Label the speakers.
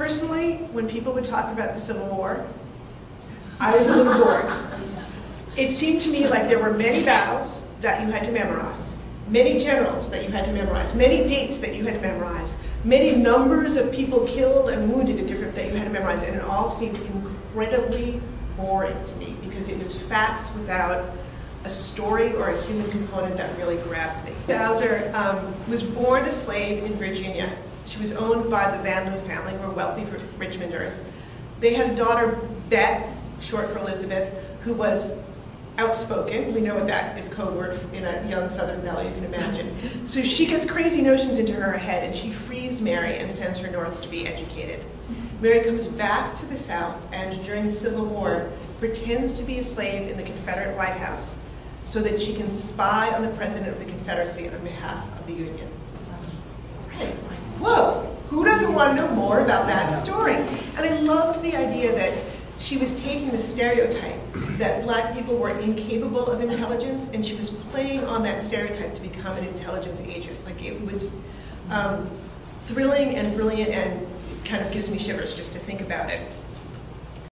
Speaker 1: Personally, when people would talk about the Civil War, I was a little bored. It seemed to me like there were many battles that you had to memorize, many generals that you had to memorize, many dates that you had to memorize, many numbers of people killed and wounded and different that you had to memorize, and it all seemed incredibly boring to me because it was facts without a story or a human component that really grabbed me. Bowser um, was born a slave in Virginia. She was owned by the Van Lew family, who were wealthy Richmonders. They had a daughter, Bet, short for Elizabeth, who was outspoken. We know what that is code word in a young Southern belle, you can imagine. So she gets crazy notions into her head and she frees Mary and sends her north to be educated. Mary comes back to the South and during the Civil War pretends to be a slave in the Confederate White House so that she can spy on the President of the Confederacy on behalf of the Union. Right, like, whoa, who doesn't want to know more about that story? And I loved the idea that she was taking the stereotype that black people were incapable of intelligence and she was playing on that stereotype to become an intelligence agent. Like it was um, thrilling and brilliant and kind of gives me shivers just to think about it.